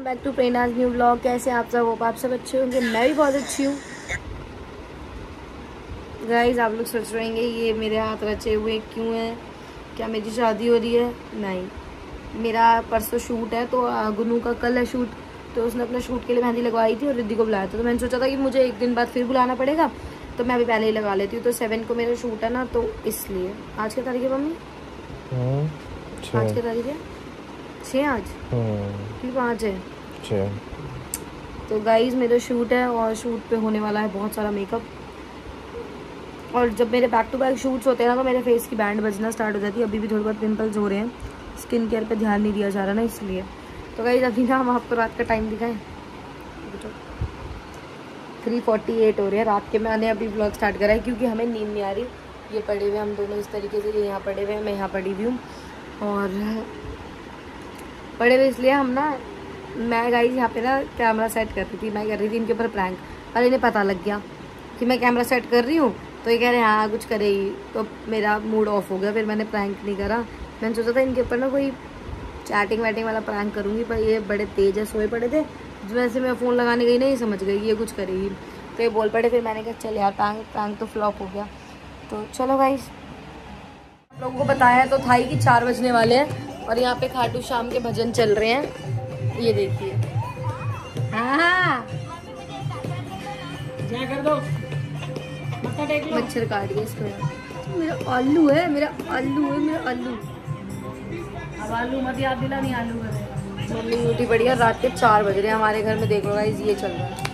Welcome back to Prena's new blog. कैसे आप सब? होप आप सब अच्छे होंगे। मैं भी बहुत अच्छी हूँ। गाइज़ आप लोग सोच रहे होंगे ये मेरे हाथ रचे हुए क्यों हैं? क्या मेरी शादी हो रही है? नहीं। मेरा परसों शूट है तो गुनू का कल है शूट तो उसने अपने शूट के लिए मेहंदी लगवाई थी और रिद्धि को बुलाया था। तो मैंने सोचा था कि मुझे एक दिन बाद फिर बुलाना पड़ेगा तो मैं अभी पहले ही लगा लेती हूँ। तो सेवन को मेरा शूट है ना तो इसलिए। आज की तारीख है मम्मी? हाँ, आज क्या तारीख है? छः आज? फिर पाँच है? तो गाइज़ मेरा शूट है और शूट पे होने वाला है बहुत सारा मेकअप और जब मेरे बैक टू बैक शूट्स होते हैं ना तो मेरे फेस की बैंड बजना स्टार्ट हो जाती है। अभी भी थोड़े बहुत पिंपल्स हो रहे हैं। स्किन केयर पे ध्यान नहीं दिया जा रहा ना इसलिए। तो गाइज़ अभी ना हम आपको रात का टाइम दिखाएँ। थ्री फोर्टी एट हो रहे हैं। रात के मैंने अभी ब्लॉग स्टार्ट करा है क्योंकि हमें नींद नहीं आ रही। ये पड़े हुए हम दोनों इस तरीके से। ये यहाँ पड़े हुए हैं, मैं यहाँ पड़ी हुई हूँ। और पड़े हुए इसलिए हम ना मैं गाइज़ यहाँ पे ना कैमरा सेट कर रही थी, मैं कर रही थी इनके ऊपर प्रैंक और इन्हें पता लग गया कि मैं कैमरा सेट कर रही हूँ तो ये कह रहे हैं हाँ कुछ करेगी। तो मेरा मूड ऑफ़ हो गया, फिर मैंने प्रैंक नहीं करा। मैंने सोचा था इनके ऊपर ना कोई चैटिंग वैटिंग वाला प्रैंक करूँगी, पर ये बड़े तेज है, सोए पड़े थे। वैसे मैं फ़ोन लगाने गई नहीं समझ गई ये कुछ करेगी। तो ये बोल पड़े, फिर मैंने कहा, चल यार प्रैंक प्रैंक तो फ्लॉप हो गया। तो चलो गाइस लोगों को बताया तो था ही कि चार बजने वाले हैं और यहाँ पे खाटू शाम के भजन चल रहे हैं। ये देखिए। हाँ कर दो। मच्छर काट गया इसको। मेरा आलू है मेरा आलू है मेरा आलू। अब आलू मत याद दिला नहीं आलू मम्मी उठी पड़ी है रात के चार बज रहे हैं हमारे घर में देख लो गाइस ये चल रहा है।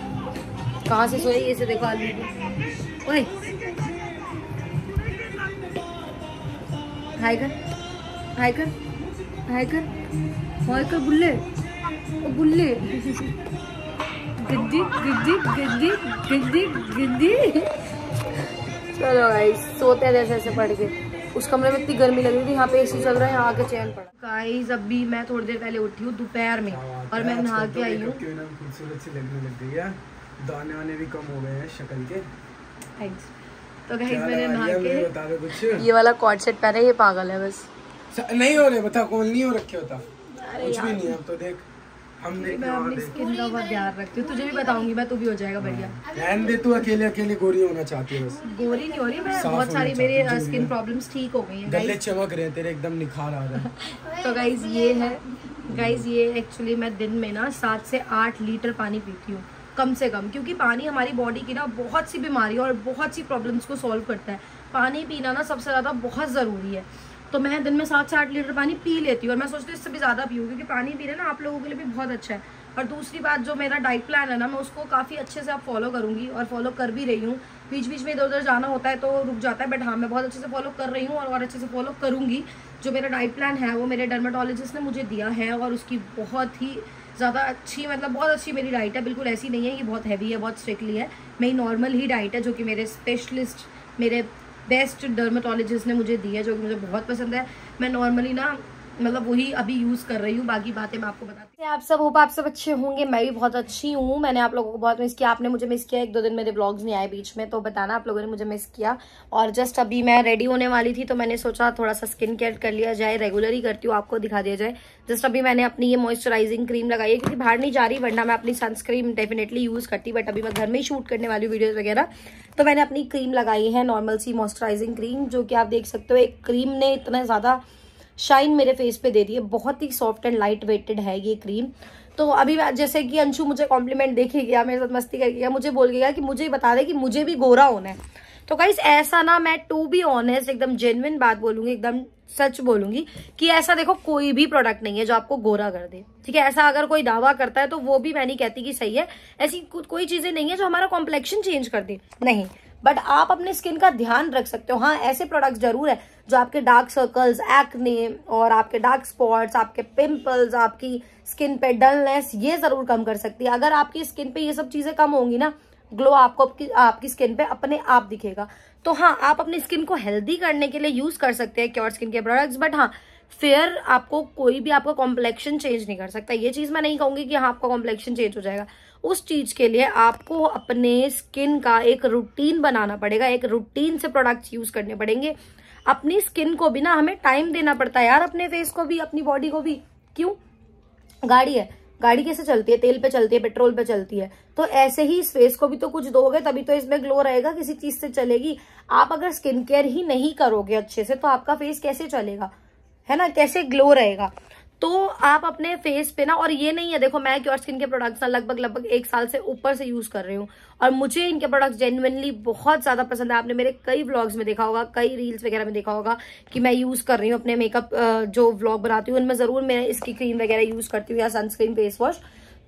कहाँ से सोए? ये से देखो आलू को। ओए। हाय कर हाय कर हाय कर हाय कर बुल्ले। ओ बुल्ले गिद्दी गिद्दी गिद्दी गिद्दी गिद्दी। चलो गाइस सोते हैं जैसे ऐसे पड़ के। उस कमरे में इतनी गर्मी लग रही थी यहाँ पे एसी चल रहा है यहाँ आके चैन पड़ा। गाइस अभी मैं थोड़ी देर पहले उठी हूँ दोपहर में और मैं नहा के आई हूँ। खूबसूरत सी लगने लग गई है दाने वाने भी कम हो गए हैं शक्ल के। थैंक्स तो गाइस मैंने नहा के कुछ। ये वाला कॉर्ड सेट पहना ये पागल है बस। नहीं हो रहे बता कौन नहीं हो रखे होता कुछ भी नहीं है अब तो देख। हम मैं अपनी स्किन का ध्यान रखती हूँ। तुझे भी बताऊँगी मैं तू भी हो जाएगा बढ़िया। दे तू अकेले अकेले गोरी होना चाहती है बस। गोरी नहीं हो रही मैं बहुत सारी चाहिए, मेरी जो भी स्किन प्रॉब्लम्स ठीक हो गई हैं गले चमक रहे तेरे एकदम निखार आ रहा है। तो गाइज़ ये है गाइज़ ये एक्चुअली मैं दिन में ना सात से आठ लीटर पानी पीती हूँ कम से कम क्योंकि पानी हमारी बॉडी की ना बहुत सी बीमारी और बहुत सी प्रॉब्लम्स को सॉल्व करता है। पानी पीना ना सबसे ज़्यादा बहुत ज़रूरी है। तो मैं दिन में सात से आठ लीटर पानी पी लेती हूँ और मैं सोचती हूँ इससे भी ज़्यादा पीऊँ क्योंकि पानी पीना ना आप लोगों के लिए भी बहुत अच्छा है। और दूसरी बात जो मेरा डाइट प्लान है ना मैं उसको काफ़ी अच्छे से आप फॉलो करूँगी और फॉलो कर भी रही हूँ। बीच बीच में इधर उधर जाना होता है तो रुक जाता है बट हाँ मैं बहुत अच्छे से फॉलो कर रही हूँ और, और अच्छे से फॉलो करूँगी। जो मेरा डाइट प्लान है वो मेरे डर्माटोलॉजिस्ट ने मुझे दिया है और उसकी बहुत ही ज़्यादा अच्छी मतलब बहुत अच्छी मेरी डाइट है। बिल्कुल ऐसी नहीं है कि बहुत हैवी है बहुत स्ट्रिक्टली है। मेरी नॉर्मल ही डाइट है जो कि मेरे स्पेशलिस्ट मेरे बेस्ट डर्माटोलॉजिस्ट ने मुझे दी है जो कि मुझे बहुत पसंद है। मैं नॉर्मली ना मतलब वही अभी यूज़ कर रही हूँ, बाकी बातें मैं आपको बताती हूँ। आप सब होप आप सब अच्छे होंगे, मैं भी बहुत अच्छी हूँ, मैंने आप लोगों को बहुत मिस किया, आपने मुझे मिस किया, एक दो दिन मेरे ब्लॉग्स नहीं आए बीच में तो बताना आप लोगों ने मुझे मिस किया। और जस्ट अभी मैं रेडी होने वाली थी तो मैंने सोचा थोड़ा सा स्किन केयर कर लिया जाए रेगुलर ही करती हूँ, आपको दिखा दिया जाए। जस्ट अभी मैंने अपनी ये मॉइस्चराइजिंग क्रीम लगाई है, क्योंकि बाहर नहीं जा रही, वरना मैं अपनी सनस्क्रीन डेफिनेटली यूज़ करती बट अभी मैं घर में ही शूट करने वाली वीडियोज़ वगैरह। तो मैंने अपनी क्रीम लगाई है नॉर्मल सी मॉइस्चराइजिंग क्रीम जो कि आप देख सकते हो, एक क्रीम ने इतना ज़्यादा शाइन मेरे फेस पे दे रही है। बहुत ही सॉफ्ट एंड लाइट वेटेड है ये क्रीम तो अभी जैसे कि अंशु मुझे कॉम्प्लीमेंट देखे गया, मेरे साथ मस्ती कर गया, मुझे बोल गया कि मुझे बता दे कि मुझे भी गोरा होना है। तो गाइस ऐसा ना मैं टू बी ऑनेस्ट एकदम जेन्युइन बात बोलूँगी, एकदम सच बोलूँगी कि ऐसा देखो कोई भी प्रोडक्ट नहीं है जो आपको गोरा कर दे। ठीक है, ऐसा अगर कोई दावा करता है तो वो भी मैं नहीं कहती कि सही है। ऐसी कोई चीज़ें नहीं है जो हमारा कॉम्प्लेक्शन चेंज कर दे। नहीं बट आप अपने स्किन का ध्यान रख सकते हो। हाँ ऐसे प्रोडक्ट्स ज़रूर है जो आपके डार्क सर्कल्स एक्ने और आपके डार्क स्पॉट्स आपके पिंपल्स आपकी स्किन पे डलनेस ये ज़रूर कम कर सकती है। अगर आपकी स्किन पे ये सब चीज़ें कम होंगी ना ग्लो आपको आपकी आपकी स्किन पे अपने आप दिखेगा। तो हाँ आप अपनी स्किन को हेल्दी करने के लिए यूज़ कर सकते हैं क्योर स्किन के प्रोडक्ट्स बट हाँ फेयर आपको कोई भी आपका कॉम्प्लेक्शन चेंज नहीं कर सकता। ये चीज़ मैं नहीं कहूँगी कि हाँ आपका कॉम्प्लेक्शन चेंज हो जाएगा। उस चीज़ के लिए आपको अपने स्किन का एक रूटीन बनाना पड़ेगा। एक रूटीन से प्रोडक्ट्स यूज़ करने पड़ेंगे। अपनी स्किन को भी ना हमें टाइम देना पड़ता है यार, अपने फेस को भी, अपनी बॉडी को भी। क्यों? गाड़ी है। गाड़ी कैसे चलती है? तेल पे चलती है, पेट्रोल पे चलती है। तो ऐसे ही इस फेस को भी तो कुछ दोगे, तभी तो इसमें ग्लो रहेगा, किसी चीज़ से चलेगी। आप अगर स्किन केयर ही नहीं करोगे अच्छे से तो आपका फेस कैसे चलेगा? है ना, कैसे ग्लो रहेगा? तो आप अपने फेस पे ना, और ये नहीं है, देखो, मैं क्योर स्किन के प्रोडक्ट्स ना लगभग लगभग एक साल से ऊपर से यूज़ कर रही हूँ। और मुझे इनके प्रोडक्ट्स जेन्युइनली बहुत ज़्यादा पसंद है। आपने मेरे कई व्लॉग्स में देखा होगा, कई रील्स वगैरह में देखा होगा कि मैं यूज़ कर रही हूँ अपने मेकअप जो व्लॉग बनाती हूँ, उनमें ज़रूर मैं इसकी क्रीम वगैरह यूज़ करती हूँ या सनस्क्रीन फेस वॉश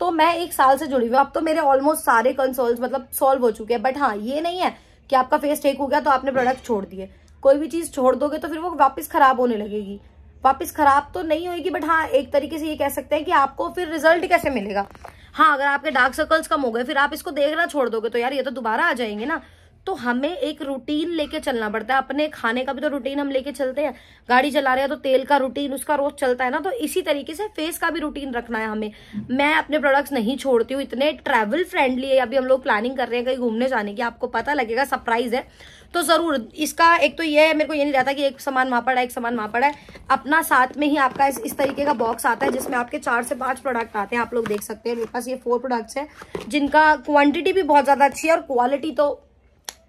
तो मैं एक साल से जुड़ी हुई अब तो मेरे ऑलमोस्ट सारे कंसोल्स मतलब सॉल्व हो चुके हैं। बट हाँ ये नहीं है कि आपका फेस ठीक हो गया तो आपने प्रोडक्ट छोड़ दिए। कोई भी चीज़ छोड़ दोगे तो फिर वो वापस खराब होने लगेगी। वापस खराब तो नहीं होगी बट हाँ एक तरीके से ये कह सकते हैं कि आपको फिर रिज़ल्ट कैसे मिलेगा? हाँ अगर आपके डार्क सर्कल्स कम हो गए, फिर आप इसको देखना छोड़ दोगे तो यार ये तो दोबारा आ जाएँगे ना। तो हमें एक रूटीन लेके चलना पड़ता है। अपने खाने का भी तो रूटीन हम लेके चलते हैं। गाड़ी चला रहे हैं तो तेल का रूटीन उसका रोज चलता है ना तो इसी तरीके से फेस का भी रूटीन रखना है हमें। मैं अपने प्रोडक्ट्स नहीं छोड़ती हूँ। इतने ट्रैवल फ्रेंडली है। अभी हम लोग प्लानिंग कर रहे हैं कहीं घूमने जाने की। आपको पता लगेगा सरप्राइज़ है। तो ज़रूर इसका एक तो ये है मेरे को ये नहीं रहता कि एक सामान वहाँ पड़ा है एक सामान वहाँ पड़ा है। अपना साथ में ही आपका इस, इस तरीके का बॉक्स आता है जिसमें आपके चार से पाँच प्रोडक्ट आते हैं। आप लोग देख सकते हैं मेरे पास ये फोर प्रोडक्ट्स है जिनका क्वांटिटी भी बहुत ज़्यादा अच्छी है और क्वालिटी तो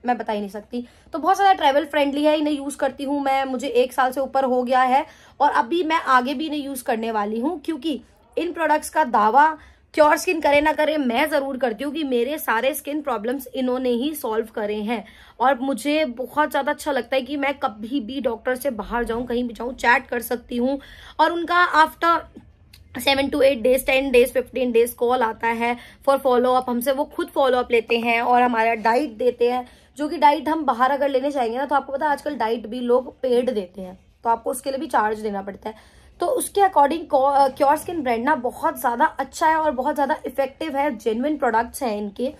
मैं बता ही नहीं सकती। तो बहुत ज़्यादा ट्रैवल फ्रेंडली है, इन्हें यूज़ करती हूँ मैं। मुझे एक साल से ऊपर हो गया है और अभी मैं आगे भी इन्हें यूज़ करने वाली हूँ, क्योंकि इन प्रोडक्ट्स का दावा क्योर स्किन करे ना करे मैं ज़रूर करती हूँ कि मेरे सारे स्किन प्रॉब्लम्स इन्होंने ही सॉल्व करे हैं। और मुझे बहुत ज़्यादा अच्छा लगता है कि मैं कभी भी डॉक्टर से बाहर जाऊँ, कहीं भी जाऊँ चैट कर सकती हूँ। और उनका after seven to eight days ten days fifteen days call आता है फॉर फॉलो अप हमसे वो खुद फॉलो अप लेते हैं और हमारा डाइट देते हैं। जो कि डाइट हम बाहर अगर लेने जाएँगे ना तो आपको पता है आजकल डाइट भी लोग पेड देते हैं तो आपको उसके लिए भी चार्ज देना पड़ता है। तो उसके अकॉर्डिंग क्योर स्किन ब्रांड ना बहुत ज़्यादा अच्छा है और बहुत ज़्यादा इफ़ेक्टिव है जेन्युइन प्रोडक्ट्स हैं इनके।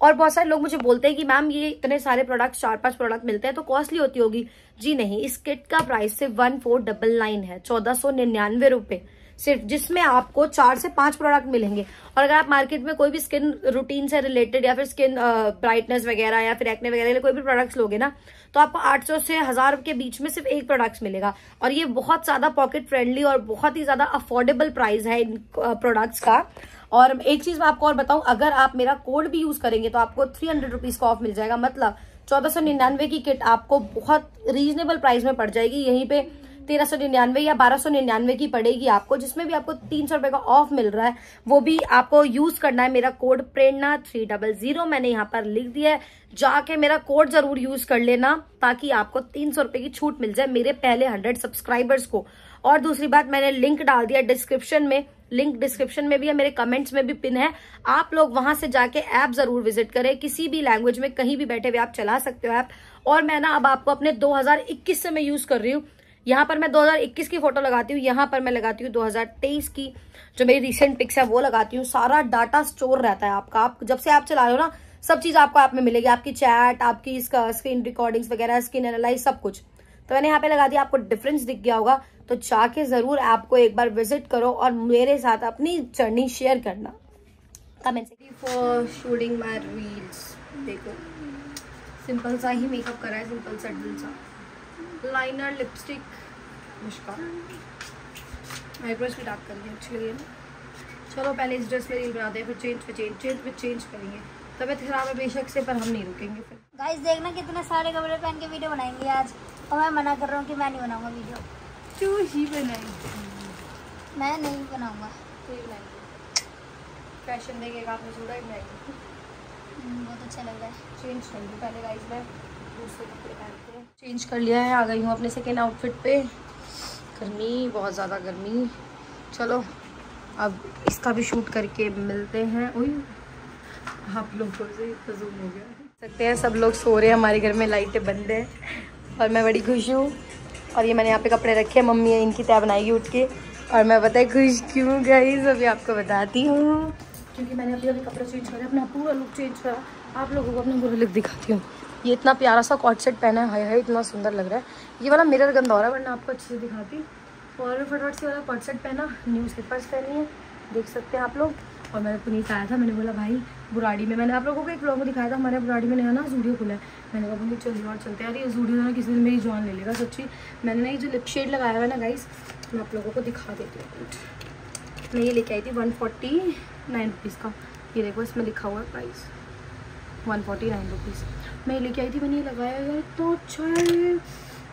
और बहुत सारे लोग मुझे बोलते हैं कि, मैम, ये इतने सारे प्रोडक्ट्स चार पाँच प्रोडक्ट मिलते हैं तो कॉस्टली होती होगी। जी नहीं, इस किट का प्राइस सिर्फ़ वन फोर डबल नाइन है, चौदह सौ निन्यानवे रुपए। सिर्फ़ जिसमें आपको चार से पाँच प्रोडक्ट मिलेंगे। और अगर आप मार्केट में कोई भी स्किन रूटीन से रिलेटेड या फिर स्किन ब्राइटनेस वगैरह या फिर एक्ने वगैरह कोई भी प्रोडक्ट्स लोगे ना तो आपको 800 से हज़ार के बीच में सिर्फ़ एक प्रोडक्ट्स मिलेगा। और ये बहुत ज़्यादा पॉकेट फ्रेंडली और बहुत ही ज़्यादा अफोर्डेबल प्राइस है इन प्रोडक्ट्स का। और एक चीज़ मैं आपको और बताऊँ, अगर आप मेरा कोड भी यूज़ करेंगे तो आपको थ्री हंड्रेड रुपीज़ का ऑफ़ मिल जाएगा। मतलब चौदह सौ निन्यानवे की किट आपको बहुत रीजनेबल प्राइस में पड़ जाएगी। यहीं पे तेरह सौ निन्यानवे या बारह सौ निन्यानवे की पड़ेगी आपको, जिसमें भी आपको तीन सौ रुपए का ऑफ़ मिल रहा है, वो भी आपको यूज़ करना है मेरा code Prerna three double zero, मैंने यहाँ पर लिख दिया है। जाके मेरा कोड ज़रूर यूज़ कर लेना, ताकि आपको तीन सौ रुपए की छूट मिल जाए मेरे पहले हंड्रेड सब्सक्राइबर्स को। और दूसरी बात, मैंने लिंक डाल दिया डिस्क्रिप्शन में लिंक डिस्क्रिप्शन में भी है, मेरे कमेंट्स में भी पिन है। आप लोग वहाँ से जाके ऐप ज़रूर विज़िट करें, किसी भी लैंग्वेज में कहीं भी बैठे हुए आप चला सकते हो ऐप और मैं ना अब आपको अपने 2021 से मैं यूज़ कर रही हूँ यहाँ पर मैं 2021 की फ़ोटो लगाती हूँ, यहाँ पर मैं लगाती हूँ 2023 की। जो मेरी रिसेंट पिक्स है, वो लगाती हूँ। सारा डाटा स्टोर रहता है आपका। आप जब से आप चला रहे हो ना, सब चीज़ आपको ऐप में मिलेगी। आपकी चैट आपकी स्क्रीन रिकॉर्डिंग्स वगैरह स्क्रीन एनालाइज सब कुछ। तो मैंने यहाँ पे लगा दिया, आपको डिफरेंस दिख गया होगा। तो जाके ज़रूर ऐप को एक बार विज़िट करो और मेरे साथ अपनी जर्नी शेयर करना। फॉर शूटिंग माई रील्स देखो। सिंपल सा ही मेकअप करा है सिंपल सा सा। लाइनर लिपस्टिक मुश्किल आईब्रोज भी डार्क कर अच्छी लगी चलो पहले इस ड्रेस में रील बनाते हैं फिर चेंज फिर चेंज चेंज फिर चेंज करेंगे। तबीयत खराब है बेशक से पर हम नहीं रुकेंगे फिर। गाइस देखना कितने सारे कपड़े पहन के वीडियो बनाएँगे आज। और मैं मना कर रहा हूँ कि मैं नहीं बनाऊँगा वीडियो क्यों ही बनाएँगे? मैं नहीं बनाऊँगा। फ़ैशन देखेगा आपने सूडा बनाएँगे? हम्म, बहुत अच्छा लग रहा है। चेंज करेंगे। पहले गाइस मैं दूसरे कपड़े पहनते हैं। चेंज कर लिया है आ गई हूँ अपने सेकेंड आउटफिट पे। गर्मी, बहुत ज़्यादा गर्मी। चलो, अब इसका भी शूट करके मिलते हैं। ओह आप लोगों से जूम हो गया। सकते हैं, सब लोग सो रहे हैं, हमारे घर में लाइटें बंद है। और मैं बड़ी खुश हूँ। और ये मैंने यहाँ पे कपड़े रखे हैं, मम्मी इनकी तय बनाएगी उठ के। और मैं बताए खुश क्यों गई अभी आपको बताती हूँ। क्योंकि मैंने अभी अभी कपड़े चेंज करे, अपना पूरा लुक चेंज करा। आप लोगों को अपना पूरा लुक दिखाती हूँ। ये इतना प्यारा सा कॉट सेट पहना है, हाय हाय, इतना सुंदर लग रहा है। ये वाला मिरर गंदा हो रहा है, वरना आपको अच्छे से दिखाती। और फटाफट से वाला कॉट सेट पहना न्यू स्लीपर्स पहनी है, देख सकते हैं आप लोग। और मैंने पुनीत आया था, मैंने बोला, भाई, बुराड़ी में। मैंने आप लोगों को एक ब्लॉग दिखाया था, हमारे बुराड़ी में नया ना जूडियो खुला है। मैंने कहा, पुनीत, चलिए और चलते यार ये जूडियो ना किसी दिन मेरी जान ले लेगा सच्ची। मैंने ना ये जो लिप शेड लगाया हुआ ना गाइस मैं आप लोगों को दिखा देती हूँ। मैं ये लेके आई थी वन फोर्टी नाइन रुपीज़ का। ये देखो, इसमें लिखा हुआ है price one forty nine rupees मैं लेके आई थी, मैंने ये लगाया यार तो अच्छा है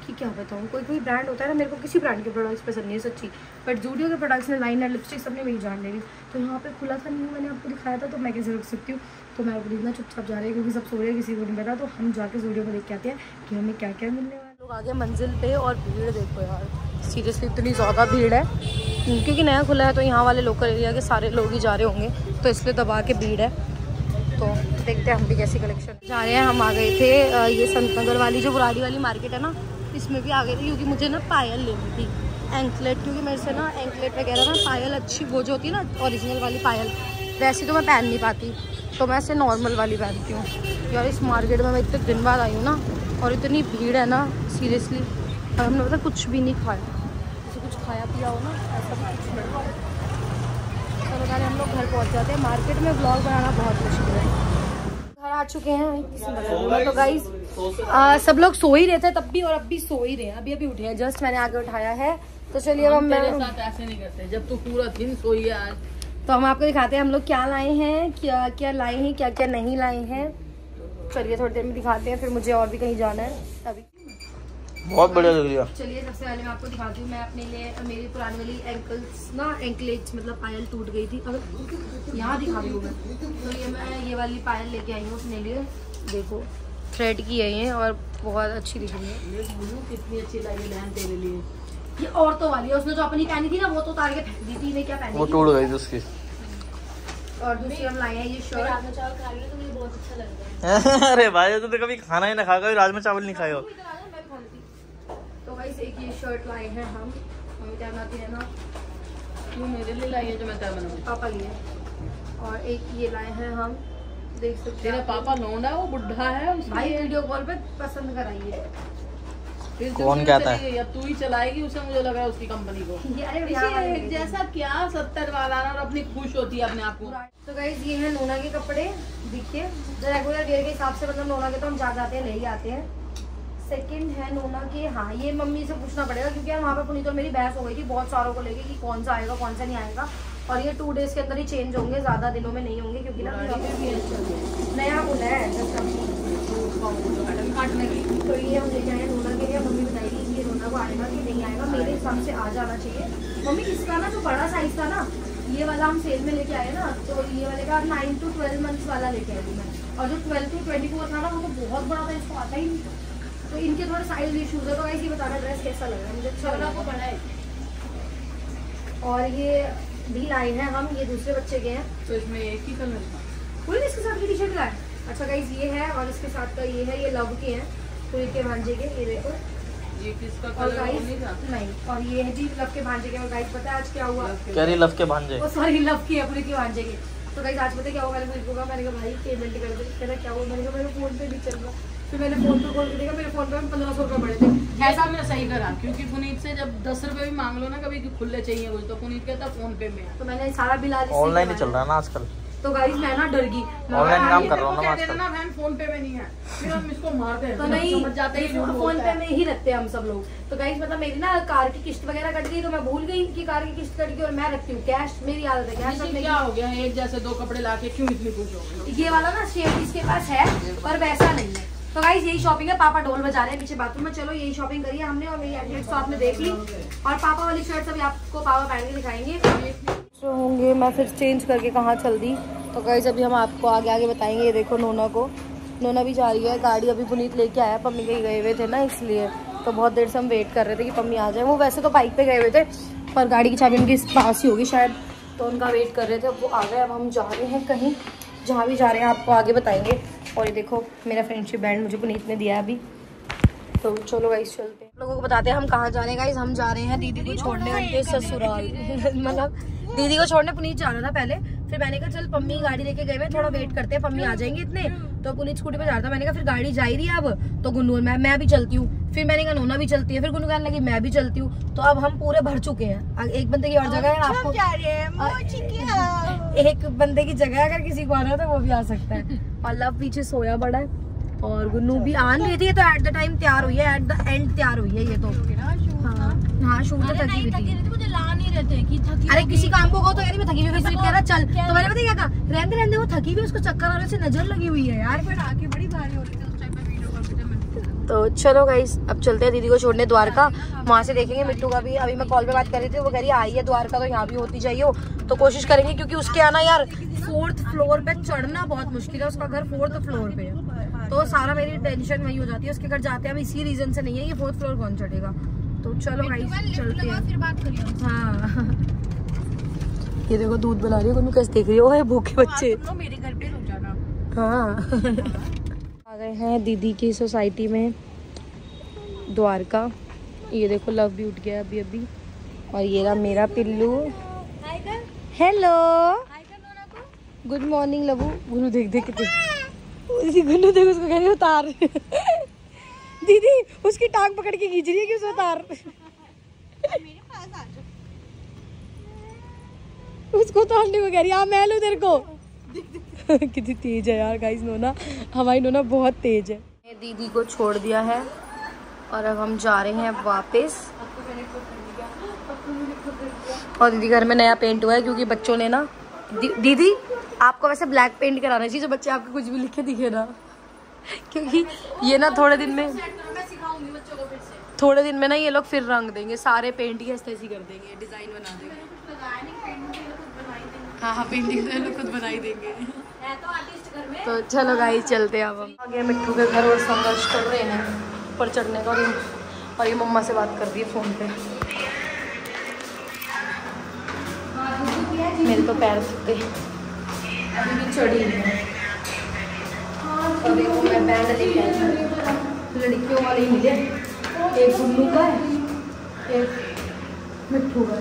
कि क्या बताऊँ, कोई कोई ब्रांड होता है ना, मेरे को किसी ब्रांड के प्रोडक्ट्स पसंद नहीं है सच्ची। बट जूडियो के प्रोडक्ट्स में लाइन लिपस्टिक सबने मेरी जान ले ली तो यहाँ पे खुला था नहीं, मैंने आपको दिखाया था तो मैं कैसे रुक सकती हूँ? तो मैं आपको इतना चुपचाप जा रही है, क्योंकि सब सो रहे हैं, किसी को नहीं पता। तो हम जाके जूडियो को देख के आते हैं कि हमें क्या क्या मिलने वाला। लोग आगे मंजिल पे और भीड़, देखो यार सीरियसली इतनी ज़्यादा भीड़ है। क्योंकि नया खुला है तो यहाँ वाले लोकल एरिया के सारे लोग ही जा रहे होंगे तो इसलिए दबा के भीड़ है। देखते हैं हम भी कैसी कलेक्शन जा रहे हैं, हम आ गए थे ये संत नगर वाली जो बुराड़ी वाली मार्केट है ना, इसमें भी आ गए थे, क्योंकि मुझे ना पायल लेनी थी। एंकलेट क्योंकि मेरे से ना एंकलेट वगैरह ना पायल अच्छी, वो जो होती है ना ओरिजिनल वाली पायल, वैसी तो मैं पहन नहीं पाती। तो मैं ऐसे नॉर्मल वाली पहनती हूँ। यार, इस मार्केट में मैं इतने दिन बाद आई हूँ ना, और इतनी भीड़ है ना सीरियसली और हमने पता कुछ भी नहीं खाया। जैसे कुछ खाया पिया हो ना, ऐसा कुछ नहीं। चलो हम लोग घर पहुँच जाते हैं। मार्केट में ब्लॉग बनाना बहुत मुश्किल है। घर आ चुके हैं तो गाइज़ सब लोग सो ही रहे थे तब भी और अब भी सो ही रहे हैं। अभी अभी उठे हैं जस्ट मैंने आगे उठाया है। तो चलिए अब हम मेरे साथ ऐसे नहीं करते जब तू पूरा दिन सोई है आज। तो हम आपको दिखाते हैं हम लोग क्या लाए हैं क्या क्या लाए हैं क्या क्या नहीं लाए हैं। चलिए थोड़ी देर में दिखाते हैं फिर मुझे और भी कहीं जाना है अभी बहुत बढ़िया लग रही है। चलिए सबसे पहले मैं आपको दिखाती हूँ मैं अपने लिए मेरी पुरानी वाली एंकल्स ना एंकलेट्स मतलब पायल टूट गई थी। अगर यहाँ दिखा रही हूँ मैं तो ये मैं ये वाली पायल लेके आई हूँ अपने लिए। देखो थ्रेड की है ये और बहुत अच्छी दिख रही है। कितनी अच्छी लगी बहन तेरे लिए। ये औरतों वाली है उसने जो अपनी पहनी थी ना वो तो उतार के फेंक दी थी क्या पहनी वो टूट गई थी उसकी। और दूसरी हम लाए हैं ये शर्ट राजमा चावल खा रही हो तो मुझे बहुत अच्छा लग रहा है। अरे भाई तुमने कभी खाना ही ना खा कभी राजमा चावल नहीं खाए हो। वैसे एक ये शर्ट लाए हैं हम। हम क्या बनाते हैं ना? तू मेरे लिए लाई है जो मैं बनाऊँ पापा लिए। और एक ये लाए हैं हम। देख सकते तेरा हैं पापा लौंडा वो बुढ़ा है भाई वीडियो कॉल पे पसंद कराइए। कौन कहता है? अब तू ही चलाएगी उसे मुझे लगा है उसकी कंपनी को। ये। जैसा क्या सत्तर वाला ना और अपनी खुश होती है अपने आप को। तो गाइज़ ये है नोना के कपड़े। देखिए रेगुलर वेयर के हिसाब से मतलब नोना के तो हम जा जाते हैं ले ही आते हैं। सेकंड है नोना के हाँ ये मम्मी से पूछना पड़ेगा क्योंकि यार वहाँ पे पुनीत और मेरी बहस हो गई थी बहुत सारों को लेके कि कौन सा आएगा कौन सा नहीं आएगा। और ये टू डेज़ के अंदर ही चेंज होंगे ज़्यादा दिनों में नहीं होंगे क्योंकि ना नया बोला है तो ये हम लेके आए नोना के लिए मम्मी बताएगी कि ये नोना को आएगा कि नहीं आएगा मेरे हिसाब से आ जाना चाहिए। मम्मी इसका ना जो बड़ा साइज़ था ना ये वाला हम सेल में लेके आए ना तो ये वाले का नाइन टू ट्वेल्व मंथ्स वाला लेके आई थी मैं। और जो ट्वेल्व टू ट्वेंटी फोर था ना वो तो बहुत बड़ा था इसको आता ही नहीं तो इनके थोड़े साइज़ इशूज है तो ऐसे ही बताना ड्रेस कैसा लग रहा है मुझे अच्छा लगा। को बड़ा है। और ये भी लाए हैं हम ये दूसरे बच्चे के हैं। तो इसमें एक ही कलर था पूरे इसके साथ की टी शर्ट लाए। अच्छा गाइज़ ये है और इसके साथ का ये है ये लव के हैं पूरे के भांजे के ये देखो। ये किसका कलर नहीं था? नहीं और ये है जी लव के भांजे के और गाइस पता है आज क्या हुआ? कह रही लव के भांजे। सॉरी लव की है पूरे के भांजे के। तो गाइज़ आज पता क्या हुआ? मैंने को कहा मैंने कहा भाई पेमेंट कर दे। कहना क्या हुआ? मैंने कहा मेरे फ़ोन पे भी चल रहा फिर मैंने फ़ोन पे खोल के देखा मेरे फ़ोन पे पंद्रह सौ रुपये पड़े थे। ऐसा मैं सही करा क्योंकि पुनीत से जब दस रुपए भी मांग लो ना कभी खुले चाहिए कुछ तो पुनीत कहता फ़ोन पे में तो मैंने सारा बिल आज ऑनलाइन ही चल रहा है ना आजकल। तो गाइस मैं ना डर गई। मैं ऑनलाइन काम कर रहा हूँ ना ना बहन फ़ोन पे में नहीं है। फिर हम इसको मारते हैं तो नहीं समझ जाते हैं फ़ोन पे में ही रखते हैं हम सब लोग। तो गाइस मतलब मेरी ना कार की किस्त वगैरह कट गई तो मैं भूल गई कि कार की किस्त कट गई और मैं रखती हूँ। कैश मेरी आदत है कैश क्या हो गया एक जैसे दो कपड़े लाके क्यों इतनी खुश हो गई ये वाला ना शेड इसके पास है पर वैसा नहीं है। तो गाइस यही शॉपिंग है पापा ढोल बजा रहे हैं पीछे बाथरूम में। चलो यही शॉपिंग करी है हमने और मेरी एडलेट्स तो आपने देख ली। और पापा वाली शर्ट अभी आपको पापा पहन के दिखाएँगे। जो होंगे। मैं फिर चेंज करके कहाँ चल दी? तो गाइस अभी हम आपको आगे आगे बताएँगे। ये देखो नोना को। नोना भी जा रही है। गाड़ी अभी पुनीत लेके आया। पम्मी कहीं गए हुए थे ना, इसलिए। तो बहुत देर से हम वेट कर रहे थे कि पम्मी आ जाए। वो वैसे तो बाइक पे गए हुए थे, पर गाड़ी की चाबी उनके पास ही होगी शायद। तो उनका वेट कर रहे थे। वो आ गए। अब हम जा रहे हैं कहीं। जहाँ भी जा रहे हैं, आपको आगे बताएँगे। और ये देखो, मेरा फ्रेंडशिप बैंड मुझे पुनीत ने दिया अभी। तो चलो गाइस चलते हैं। लोगों को बताते हैं हम कहाँ जा रहे हैं। गाइस हम जा रहे हैं दीदी को छोड़ने उनके ससुराल। मतलब दीदी को छोड़ने पुनीत जाना था पहले। फिर मैंने कहा चल पम्मी गाड़ी लेके गए हुए थोड़ा वेट करते हैं पम्मी आ जाएँगे इतने। तो पुनीत स्कूटी पे जा रहा था। मैंने कहा फिर गाड़ी जा ही रही है अब। तो गुन्नू मैं मैं भी चलती हूँ। फिर मैंने कहा नोना भी चलती है। फिर गुन्नू कहने लगी मैं भी चलती हूँ। तो अब हम पूरे भर चुके हैं। एक बंदे की और जगह है आपको एक बंदे की जगह अगर किसी को आना है तो वो भी आ सकता है। और लव पीछे सोया बड़ा है। और गुन्नू भी आन रही थी तो एट द टाइम तैयार हुई है एट द एंड तैयार हुई है ये तो। हाँ। हाँ शूट अरे थकी हुई थी। मुझे ला नहीं रहते कि थकी अरे किसी काम को कहो तो यार मैं थकी हुई फिर कह रहा चल। तो मैंने पता क्या कहा? रहने रहने वो थकी हुई उसको चक्कर आने से नज़र लगी हुई है यार। फिर आके बड़ी भारी हो रही थी तो चलो गाइस अब चलते हैं दीदी को छोड़ने द्वारका। वहाँ से देखेंगे मिट्टू का भी। अभी मैं कॉल पे बात कर रही थी वो कह रही आई है द्वारका तो यहाँ भी होती चाहिए तो कोशिश करेंगे क्योंकि उसके आना यार फोर्थ फ्लोर पे चढ़ना बहुत मुश्किल है। उसका घर फोर्थ फ्लोर पे है। तो सारा मेरी टेंशन वही हो जाती है उसके घर जाते हैं। हम इसी रीजन से नहीं है ये फोर्थ फ्लोर कौन चढ़ेगा? तो चलो गाइस चलते हैं। फिर बात करिए हाँ। ये देखो दूध बना रही है कैसे देख रही हो? है भूखे बच्चे। तो मेरे घर पे रुक जाना। हाँ। आ गए हैं दीदी की सोसाइटी में द्वारका। ये देखो लव भी उठ गया अभी अभी। और ये रहा मेरा पिल्लू। हेलो गुड मॉर्निंग लवू गुन्नू देख देख कितने उसकी देख उसको कह रही उतार। दीदी उसकी टांग पकड़ के खींच रही है कि उसे उतार उसको उतारने को कह रही है "हाँ, मैं लूँ तेरे को। कितनी तेज है यार गाइस नोना। हमारी नोना बहुत तेज है। दीदी को छोड़ दिया है और अब हम जा रहे हैं वापस। और दीदी घर में नया पेंट हुआ है क्योंकि बच्चों ने ना दी, दीदी आपको वैसे ब्लैक पेंट कराना चाहिए जो बच्चे आपके कुछ भी लिखे दिखे ना। क्योंकि ये ना थोड़े दिन में थोड़े दिन में ना ये लोग फिर रंग देंगे सारे पेंटिंग ऐसे ऐसी कर देंगे डिज़ाइन बना देंगे। हाँ हाँ पेंटिंग तो लोग खुद बनाई देंगे। तो चलो गाइस चलते हैं अब हम। आगे मिट्टू के घर और संघर्ष कर रहे हैं ऊपर चढ़ने का और ये- और ये मम्मा से बात कर है फ़ोन पे। मेरे तो पैर थकते अभी भी चढ़ी नहीं और देखो मैं लेके आई हूँ लड़कियों वाले मिले एक गुन्नू का है एक मिट्टू का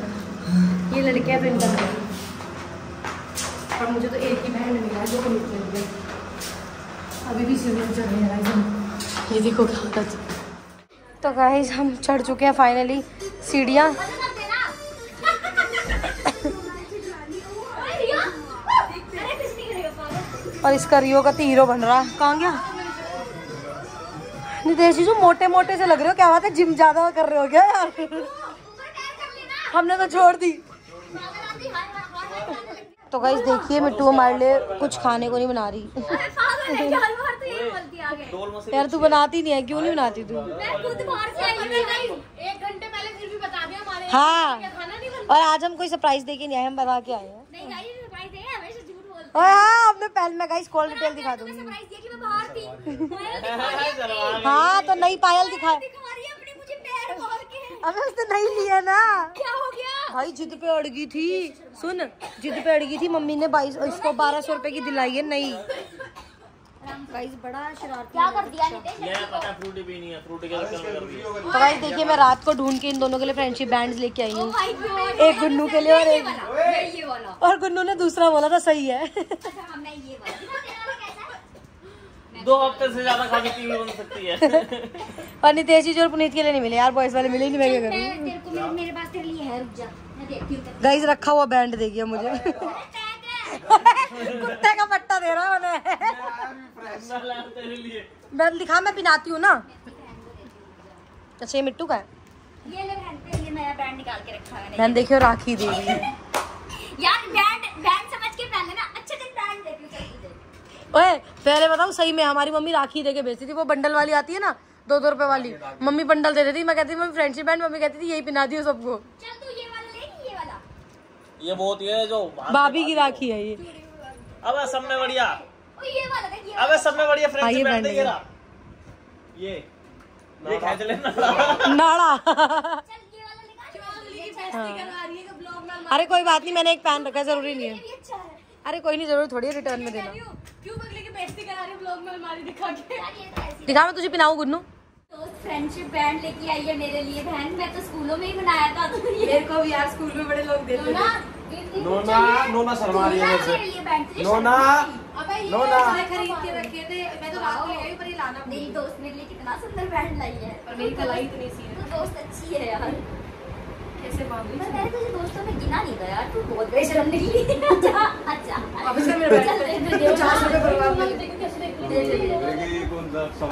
ये लड़कियाँ प्रिंटर में और मुझे तो एक ही बैंड मिला जो मिल गया अभी भी हैं। ये देखो क्या होता तो गाइस हम चढ़ चुके हैं फाइनली सीढ़ियाँ और इसका रियो का तो हीरो बन रहा। है कहाँ गया? नितेश जी जो मोटे मोटे से लग रहे हो क्या बात है? जिम ज़्यादा कर रहे हो क्या यार? हमने तो छोड़ दी। तो गाइस देखिए मिट्टू हमारे लिए कुछ खाने को नहीं बना रही। यार तू बनाती नहीं है क्यों नहीं बनाती तू? घंटे पहले फिर भी बता दिया हमारे। हाँ। और आज हम कोई सरप्राइज़ दे के नहीं आए हम बता के आए हैं। नहीं है हाँ अपने पहल में गाइस कॉल डिटेल दिखा दूँगी। सरप्राइज़ दिया कि मैं बाहर थी। पायल दिखा रही है हाँ तो नई पायल दिखा दिखा रही है अपने मुझे पैर खोल के। अबे उसने नहीं लिया ना। क्या हो गया? भाई जिद पे अड़ गई थी। सुन जिद पे अड़ गई थी। मम्मी ने बाईस इसको बारह सौ रुपए की दिलाई है नई। गाइस बड़ा शरारती क्या कर दिया नितेश? ये पता है फ्रूटी पीनी है फ्रूटी के चक्कर कर दिया। तो गाइस देखिए मैं रात को ढूंढ के इन दोनों के लिए फ्रेंडशिप बैंड्स लेके आई हूँ। एक गुन्नू के लिए और एक ये वाला। और गुन्नू ने दूसरा बोला था सही है। अच्छा मैं ये वाला। दिखा तेरा वाला कैसा है? दो हफ़्ते से ज़्यादा खा के टीवी बन सकती है। और नितेश जी जो और पुनीत के लिए नहीं मिले यार बॉयज़ वाले मिले ही नहीं मैं क्या करूँ मैं तेरे को मेरे, मेरे पास तेरे लिए है रुक जा। मैं देखती हूँ गाइस रखा हुआ बैंड दे गया मुझे। कुत्ते का पट्टा दे रहा है उन्हें। तेरे दिखा मैं पिनाती हूँ ना। अच्छा ये मिट्टू का है। ये ले बहन नया बैंड निकाल के रखा है। मैंने देखियो राखी दे रही है। यार बैंड बैंड समझ के पहन लेना अच्छे दिन बैंड देती हूँ चल तुझे ओए पहले बताऊँ सही में हमारी मम्मी राखी दे के बेचती थी। वो बंडल वाली आती है ना दो दो रुपए वाली। मम्मी बंडल दे देती थी। मैं कहती थी मम्मी फ्रेंडशिप बैंड मम्मी कहती थी यही पिना दी सबको चल तू ये वाला ले कि ये वाला ये बहुत ये जो भाभी की राखी है। ये। अब सब में बढ़िया। ओ ये वाला देख ये अब सब में बढ़िया हाँ, ये ये। खेच लेना नाड़ा। चल ये वाला निकाल हाँ। अरे कोई बात नहीं मैंने एक पैन रखा है ज़रूरी नहीं है। अच्छा है। अरे कोई नहीं ज़रूर थोड़ी रिटर्न में देना। क्यों बगले की बेइज्जती करा रही ब्लॉग में अलमारी दिखा के? तो दिखा मैं तुझे पिनाऊँ गुन्नू। दोस्त फ्रेंडशिप बैंड लेके आई है मेरे लिए बहन। मैं तो स्कूलों में ही बनाया था। तो मेरे को भी यार स्कूल में बड़े लोग देते नोना नोना नोना शर्मा रही है मेरे लिए बैंड नोना अबे ये नोना। खरीद के रखे थे। मैं तो रात को ले आई पर ये लाना मेरी दोस्त मेरे लिए कितना सुंदर बैंड लाई है। पर मेरी कलाई इतनी सी है। तो दोस्त अच्छी है यार। कैसे मांगी पर मैंने तुझे दोस्तों में गिना नहीं था यार तू बहुत बेशरम निकली अच्छा अच्छा। अब इसका मेरा पचास रुपए बर्बाद कर।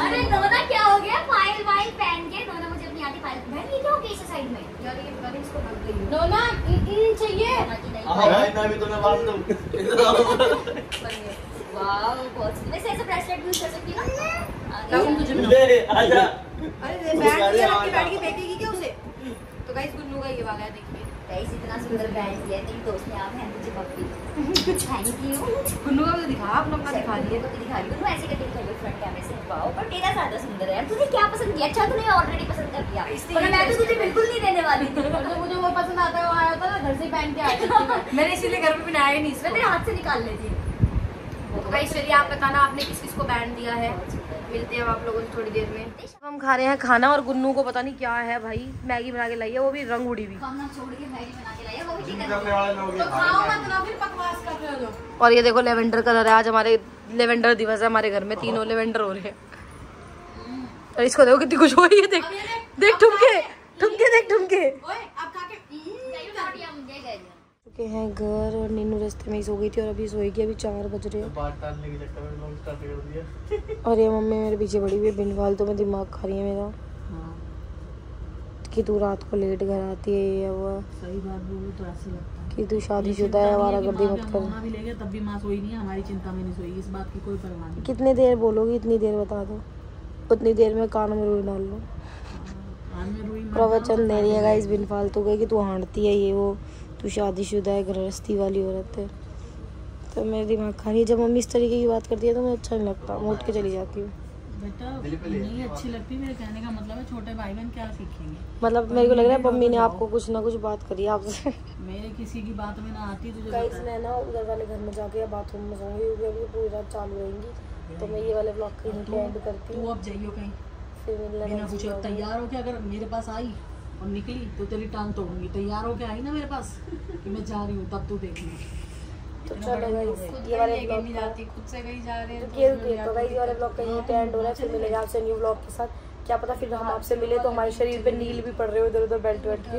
अरे नोना क्या हो गया? फ़ाइल वाइल पहन के नोना मुझे अपनी आंटी फ़ाइल बहन ये क्या हो गया इस साइड में? यार ये इसको है। चाहिए। हाँ भाई ना भी तूने बात तो वाओ बहुत वैसे ऐसा ब्रेसलेट यूज़ कर सकती है? ना लाऊं तुझे अरे हाँ, के बैठ के फेंकेगी क्या उसे? तो गाइस गुन्नू का ये वाला है देखिए। गाइस इतना सुंदर बैंड दिया है तेरी दोस्त ने आप हैं तुझे पप्पी थैंक यू गुन्नू का तो दिखा आपने अपना दिखा ये दिया। तो दिखा रही हूँ। ऐसे करके दिखाई फ्रंट कैमरे से। वाओ पर तेरा ज़्यादा सुंदर है। तूने क्या पसंद किया? अच्छा तूने ऑलरेडी पसंद कर लिया। वरना मैं तो तुझे बिल्कुल नहीं देने वाली थी। मुझे वो पसंद आता है वो आया था ना घर से पहन के आया था। मैंने इसीलिए घर में बनाया ही नहीं मैं इसको। तेरे हाथ से निकाल लेती तो गाइस चलिए आप बताना आपने किस किस को बैंड दिया है। मिलते हैं आप लोगों से थोड़ी देर में। हम खा रहे हैं खाना और गुन्नू को पता नहीं क्या है भाई। मैगी बना के लाई है वो भी रंग उड़ी हुई। खाना छोड़ के मैगी बना के लाया वो भी चिकन करने वाले लोग तो खाओ मत ना फिर बकवास कर रहे हो लोग। और ये देखो लेवेंडर कलर है आज हमारे लेवेंडर दिवस है हमारे घर में तीनों लेवेंडर हो रहे हैं। और इसको देखो कितनी खुश हो रही है देख देख ठुमके ठुमके देख ठुमके ओए अब खा के नहीं छोड़िए मुझे गए चुके हैं घर और नीनू रास्ते में ही सो गई थी और अभी सोएगी अभी चार बज रहे हैं। और ये मम्मी मेरे पीछे पड़ी हुई है बिन फालतू में दिमाग खा रही है मेरा। कि तू रात को लेट घर आती है ये वो। सही बात बोलूँ तो ऐसे लगता है। कि तू शादीशुदा है हमारा गर्दी मत कर। माँ भी ले गए तब भी माँ सोई नहीं हमारी चिंता में नहीं सोई इस बात की कोई परवाह नहीं। कितनी देर बोलोगी इतनी देर बता दो। उतनी देर में कान में रुई डाल लो। रुई प्रवचन दे रही है गाइस बिन फालतू के कि तू हांडती है ये वो। तू शादीशुदा है गृहस्थी वाली औरत है। तो मेरे दिमाग खा रही है। जब मम्मी इस तरीके की बात करती है तो मुझे अच्छा नहीं लगता। उठ के चली जाती हूँ। बेटा नहीं अच्छी लगती मेरे कहने का मतलब है छोटे भाई बहन क्या सीखेंगे? मतलब मेरे को लग रहा है मम्मी ने आपको कुछ ना कुछ बात करी आपसे। मेरे किसी की बात में ना आती तुझे गाइस मैं ना उधर वाले घर में जाके बाथरूम में क्योंकि अभी पूरी रात चालू रहेंगी तो मैं ये वाले ब्लॉग पे एंड करती तू हूँ। अब जाइयो कहीं। फिर मिलना बिना पूछे तैयार हो के अगर मेरे पास आई और निकली तो तेरी टांग तोड़ूँगी। तैयार हो के आई ना मेरे पास? कि मैं जा रही हूँ तब तू देखना। तो चलो ये वाले ब्लॉग खुद से कहीं जा रहे रुकिए रुकिए तो गाइस ये वाले ब्लॉग कहीं पे एंड हो रहा है फिर मिलेंगे आपसे न्यू ब्लॉग के साथ। क्या पता फिर हम आपसे मिले तो हमारे शरीर पे नील भी पड़ रहे हो इधर उधर बेल्ट बैठ के।